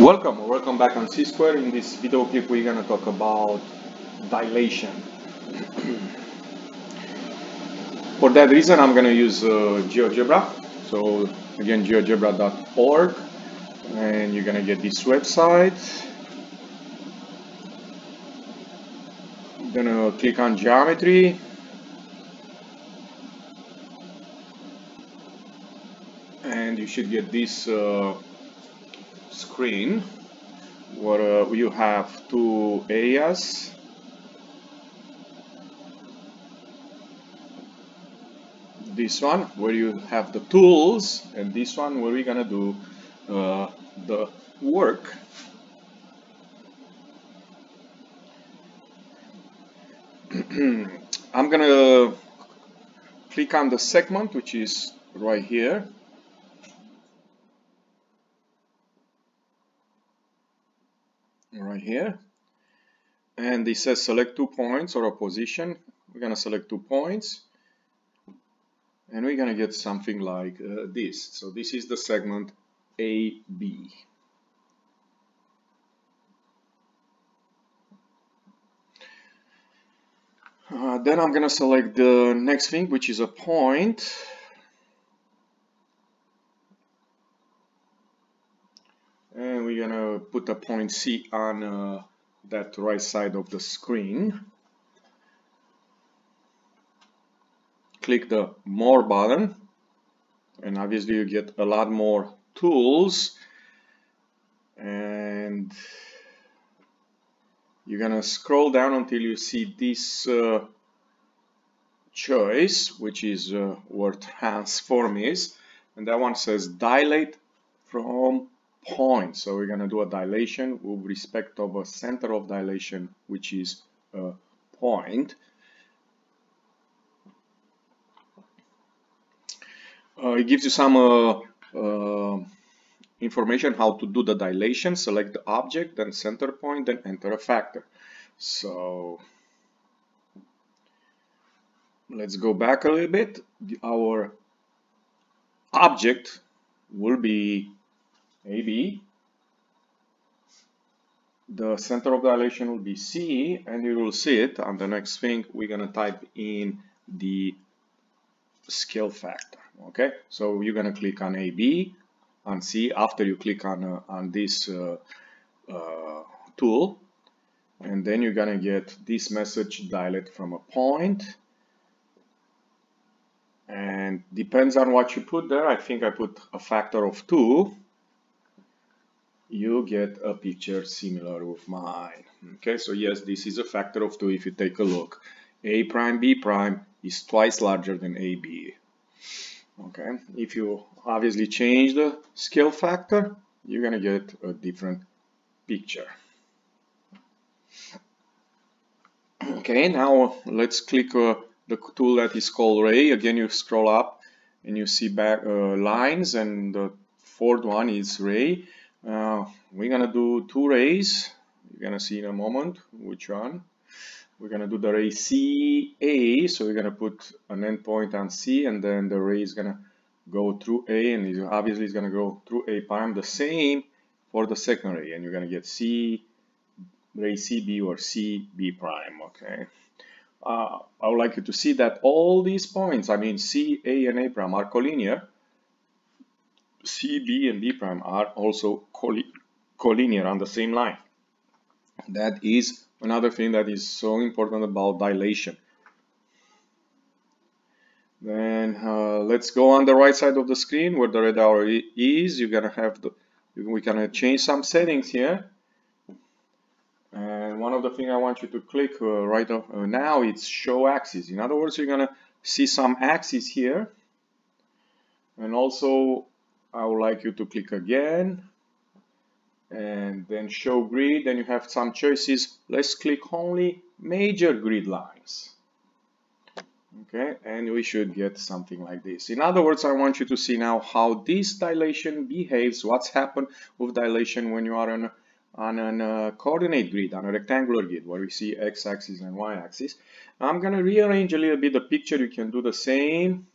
Welcome welcome back on C-Square. In this video clip we're going to talk about dilation. For that reason I'm going to use uh, GeoGebra. So again geogebra.org and you're going to get this website. I'm going to click on geometry. And you should get this uh, screen where uh, you have two areas. This one where you have the tools and this one where we're gonna do uh, the work. I'm gonna click on the segment which is right here right here. And it says select two points or a position we're gonna select two points. And we're gonna get something like uh, this. So this is the segment AB uh, then I'm gonna select the next thing which is a point and we're gonna put a point C on uh, that right side of the screen. Click the more button and obviously you get a lot more tools. And you're gonna scroll down until you see this uh, choice which is uh, where transform is and that one says dilate from point. So we're going to do a dilation with respect of a center of dilation, which is a point. Uh, it gives you some uh, uh, information how to do the dilation. Select the object, then center point, then enter a factor. So let's go back a little bit. Our object will be AB. The center of dilation will be C and you will see it on the next thing we're gonna type in the scale factor okay? So you're gonna click on AB on C. After you click on uh, on this uh, uh, tool and then you're gonna get this message dilate from a point. And depends on what you put there I think I put a factor of 2 you get a picture similar with mine. Okay, so yes, this is a factor of 2 if you take a look. A prime B prime is twice larger than AB. Okay, if you obviously change the scale factor, you're gonna get a different picture. Okay, now let's click uh, the tool that is called ray. Again, you scroll up and you see back uh, lines and the fourth one is ray uh, we're gonna do two rays. You're gonna see in a moment which one. We're gonna do the ray CA, so we're gonna put an endpoint on C, and then the ray is gonna go through A, and obviously it's gonna go through A prime. The same for the second ray, and you're gonna get C ray CB or CB prime. Okay. Uh, I would like you to see that all these points, I mean C, A, and A prime, are collinear C, B, and B prime are also collinear on the same line. That is another thing that is so important about dilation. Then uh, let's go on the right side of the screen where the red arrow is. You're gonna have the we can change some settings here. And one of the things I want you to click uh, right uh, now it's show axis. In other words, you're gonna see some axes here, and also I would like you to click again and then show grid then you have some choices. Let's click only major grid lines. Okay and we should get something like this. In other words I want you to see now how this dilation behaves what's happened with dilation when you are on on a uh, coordinate grid on a rectangular grid where we see x-axis and y-axis I'm gonna rearrange a little bit the picture. You can do the same.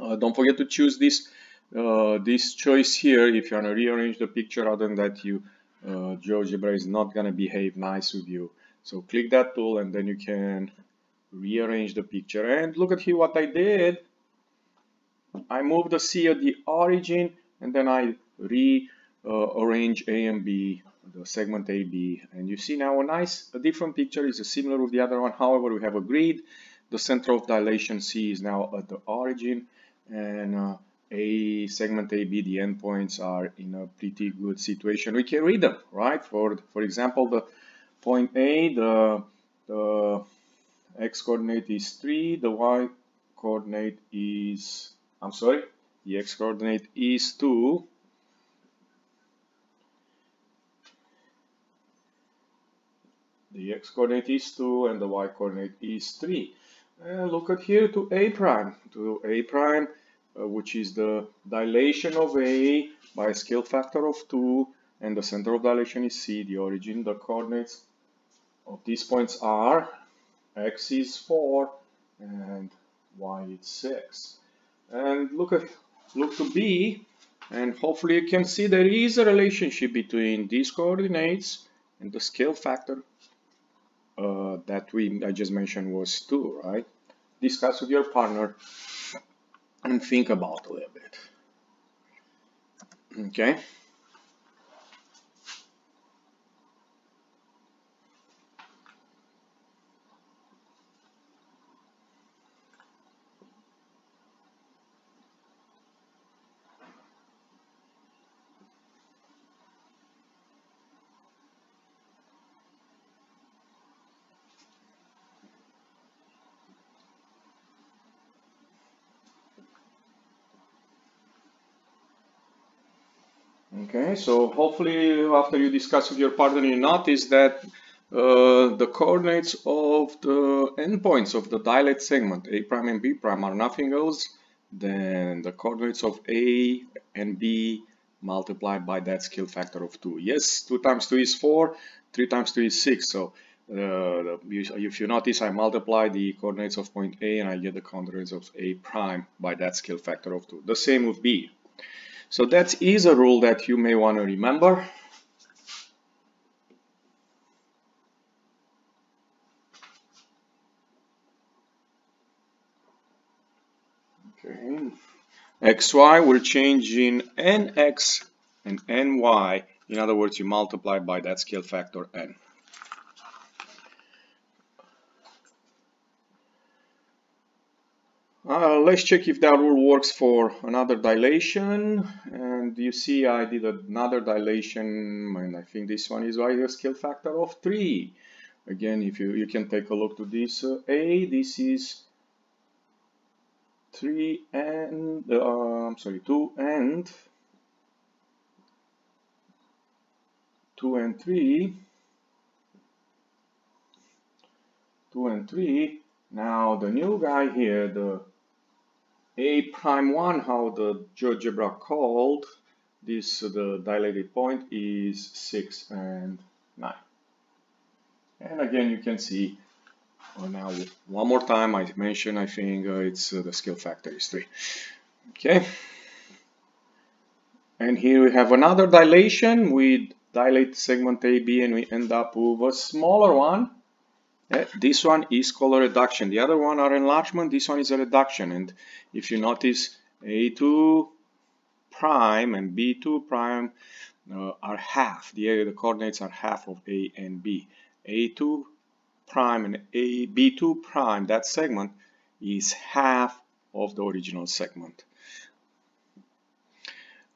Uh, don't forget to choose this uh, this choice here, if you want to rearrange the picture other than that, you uh, GeoGebra is not going to behave nice with you. So click that tool and then you can rearrange the picture. And look at here what I did. I moved the C at the origin and then I rearrange A and B, the segment AB. And you see now a nice, a different picture is similar with the other one. However, we have a grid. The center of dilation C is now at the origin and uh, a segment AB, the endpoints are in a pretty good situation. We can read them, right? For for example, the point A, the, the x coordinate is 3, the y coordinate is, I'm sorry, the x coordinate is 2. The x coordinate is 2 and the y coordinate is 3. And look at here to A prime. To A prime, uh, which is the dilation of A by a scale factor of 2 and the center of dilation is C, the origin, the coordinates of these points are x is 4 and y is 6 and look at look to B and hopefully you can see there is a relationship between these coordinates and the scale factor uh, that we I just mentioned was 2 right? Discuss with your partner and think about a little bit. Okay. Okay, so hopefully after you discuss with your partner, you notice that uh, the coordinates of the endpoints of the dilate segment A prime and B prime are nothing else than the coordinates of A and B multiplied by that scale factor of 2. Yes, 2 times 2 is 4, 3 times 2 is 6. So uh, if you notice, I multiply the coordinates of point A and I get the coordinates of A prime by that scale factor of 2. The same with B. So that is a rule that you may want to remember. Okay. xy will change in nx and ny. In other words, you multiply by that scale factor n. Uh, let's check if that rule works for another dilation. And you see I did another dilation, and I think this one is by a scale factor of 3. Again, if you, you can take a look to this uh, A, this is 3 and, uh, I'm sorry, 2 and 2 and 3 2 and 3 now the new guy here the a prime 1, how the GeoGebra called this, uh, the dilated point is 6 and 9. And again, you can see uh, now one more time I mentioned I think uh, it's uh, the scale factor is 3. Okay. And here we have another dilation. We dilate segment AB and we end up with a smaller one this one is a reduction. The other one are enlargement. This one is a reduction. And if you notice, A2 prime and B2 prime uh, are half. The, the coordinates are half of A and B. A2 prime and A, B2 prime, that segment, is half of the original segment.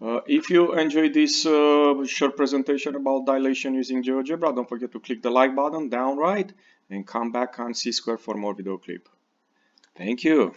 Uh, if you enjoyed this uh, short presentation about dilation using GeoGebra, don't forget to click the like button down right and come back on C Square for more video clip. Thank you.